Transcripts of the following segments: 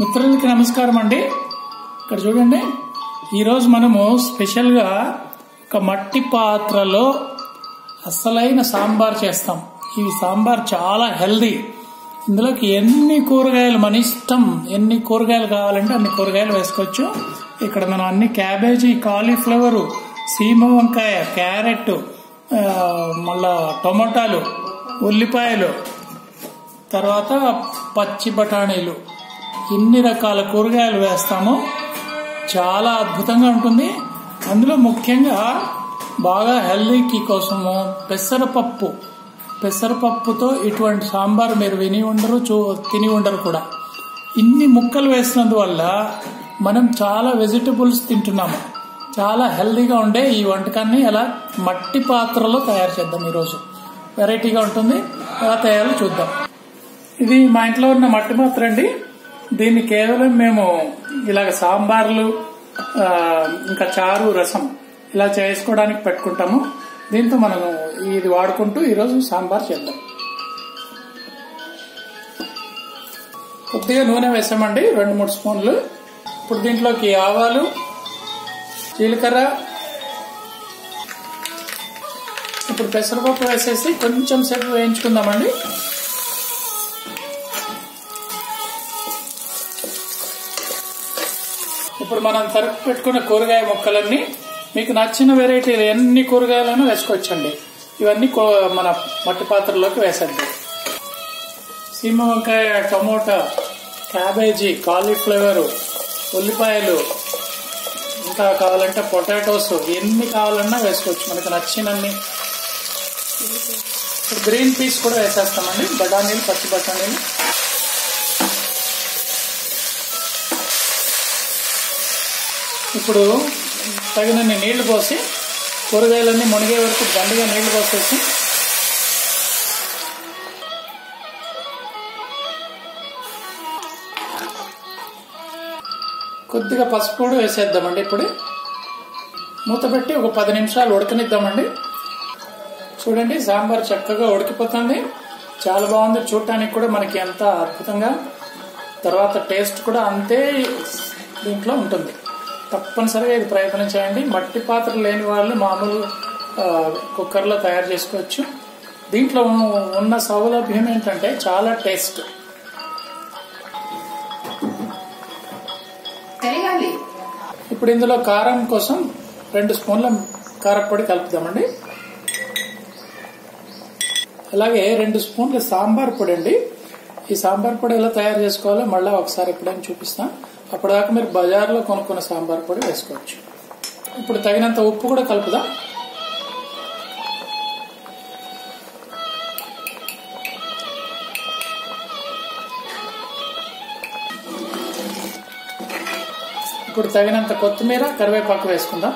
మిత్రులకి నమస్కారం అండి. ఇక్కడ చూడండి. ఈరోజు మనము స్పెషల్గా ఒక మట్టి పాత్రలో అసలైన సాంబార్ చేస్తాం. ఈ సాంబార్ చాలా హెల్దీ. ఇందులోకి ఎన్ని కూరగాయలు మన ఇష్టం ఎన్ని కూరగాయలు కావాలంటే అన్ని కూరగాయలు వేసుకోవచ్చు. ఇక్కడ మనం అన్ని క్యాబేజీ కాలీఫ్లవరు సీమ వంకాయ క్యారెట్ మళ్ళా టొమాటాలు ఉల్లిపాయలు తర్వాత పచ్చి బఠానీలు. ఇన్ని రకాల కూరగాయలు వేస్తాము చాలా అద్భుతంగా ఉంటుంది. అందులో ముఖ్యంగా బాగా హెల్దీకి కోసము పెసరపప్పు. పెసరపప్పుతో ఇటువంటి సాంబార్ మీరు విని ఉండరు చూ తిని ఉండరు కూడా. ఇన్ని ముక్కలు వేసినందువల్ల మనం చాలా వెజిటబుల్స్ తింటున్నాము. చాలా హెల్దీగా ఉండే ఈ వంటకాన్ని ఎలా మట్టి పాత్రలో తయారు చేద్దాం ఈరోజు. వెరైటీగా ఉంటుంది. ఎలా తయారు చూద్దాం. ఇది మా ఇంట్లో ఉన్న మట్టి పాత్ర అండి. దీన్ని కేవలం మేము ఇలాగ సాంబార్లు ఇంకా చారు రసం ఇలా చేసుకోవడానికి పెట్టుకుంటాము. దీంతో మనం ఇది వాడుకుంటూ ఈరోజు సాంబార్ చేద్దాం. కొద్దిగా నూనె వేసామండి రెండు మూడు స్పూన్లు. ఇప్పుడు దీంట్లోకి ఆవాలు జీలకర్ర ఇప్పుడు పెసరపప్పు వేసేసి కొంచెం సేపు వేయించుకుందామండి. ఇప్పుడు మనం తరుపు పెట్టుకున్న కూరగాయ ముక్కలన్నీ మీకు నచ్చిన వెరైటీలు ఎన్ని కూరగాయలను వేసుకోవచ్చండి. ఇవన్నీ కో- మన మట్టి పాత్రలోకి వేసేద్దాం సీమ వంకాయ టమోటా క్యాబేజీ కాలీఫ్లవరు ఉల్లిపాయలు ఇంకా కావాలంటే పొటాటోస్ ఎన్ని కావాలన్నా వేసుకోవచ్చు. మనకు నచ్చినన్ని ఇప్పుడు గ్రీన్ పీస్ కూడా వేసేస్తామండి. బఠానీలు పచ్చి బఠానీలు. ఇప్పుడు తగినన్ని నీళ్ళు పోసి కూరగాయలన్నీ మునిగే వరకు దండిగా నీళ్ళు పోసేసి కొద్దిగా పసుపు కూడా వేసేద్దామండి ఇప్పుడు. మూత పెట్టి ఒక పది నిమిషాలు ఉడకనిద్దామండి. చూడండి సాంబార్ చక్కగా ఉడికిపోతుంది. చాలా బాగుంది. చూడటానికి కూడా మనకి ఎంత అద్భుతంగా. తర్వాత టేస్ట్ కూడా అంతే దీంట్లో ఉంటుంది. తప్పనిసరిగా ఇది ప్రయత్నం చేయండి. మట్టి పాత్ర లేని వాళ్ళు మామూలు కుక్కర్లో తయారు చేసుకోవచ్చు. దీంట్లో ఉన్న సౌలభ్యం ఏంటంటే చాలా టేస్ట్. ఇప్పుడు ఇందులో కారం కోసం రెండు స్పూన్ల కారపొడి కలుపుదామండి. అలాగే రెండు స్పూన్ల సాంబార్ పొడి అండి. ఈ సాంబార్ పొడి ఎలా తయారు చేసుకోవాలో మళ్ళీ ఒకసారి ఎప్పుడైనా చూపిస్తాం. అప్పటిదాకా మీరు బజార్లో కొనుక్కున్న సాంబార్ పొడి వేసుకోవచ్చు. ఇప్పుడు తగినంత ఉప్పు కూడా కలుపుదాం. ఇప్పుడు తగినంత కొత్తిమీర కరివేపాకు వేసుకుందాం.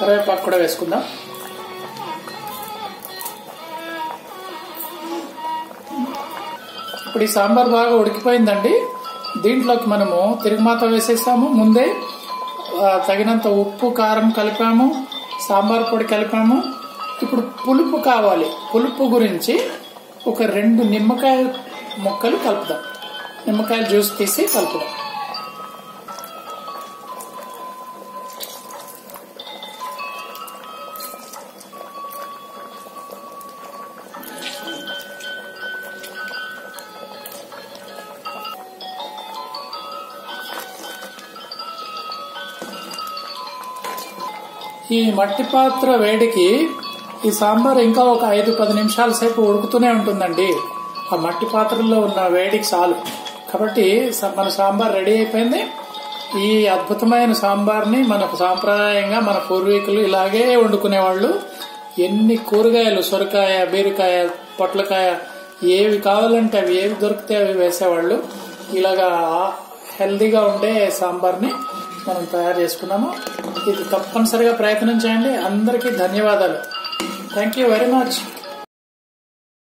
కరివేపాకు కూడా వేసుకుందాం. ఇప్పుడు ఈ సాంబార్ బాగా ఉడికిపోయిందండి. దీంట్లోకి మనము తిరుగుమాత వేసేసాము. ముందే తగినంత ఉప్పు కారం కలిపాము. సాంబార్ పొడి కలిపాము. ఇప్పుడు పులుపు కావాలి. పులుపు గురించి ఒక రెండు నిమ్మకాయ ముక్కలు కలుపుదాం. నిమ్మకాయల జ్యూస్ తీసి కలుపుదాం. ఈ మట్టి పాత్ర వేడికి ఈ సాంబార్ ఇంకా ఒక ఐదు పది నిమిషాల సేపు ఉడుకుతూనే ఉంటుందండి. ఆ మట్టి పాత్రలో ఉన్న వేడికి చాలు. కాబట్టి మన సాంబార్ రెడీ అయిపోయింది. ఈ అద్భుతమైన సాంబార్ని మనకు సాంప్రదాయంగా మన పూర్వీకులు ఇలాగే వండుకునేవాళ్ళు. ఎన్ని కూరగాయలు సొరకాయ బీరకాయ పొట్లకాయ ఏవి కావాలంటే అవి ఏవి దొరికితే అవి వేసేవాళ్ళు. ఇలాగా హెల్దీగా ఉండే సాంబార్ని మనం తయారు చేసుకున్నాము. ఇది తప్పనిసరిగా ప్రయత్నం చేయండి. అందరికీ ధన్యవాదాలు. Thank you very much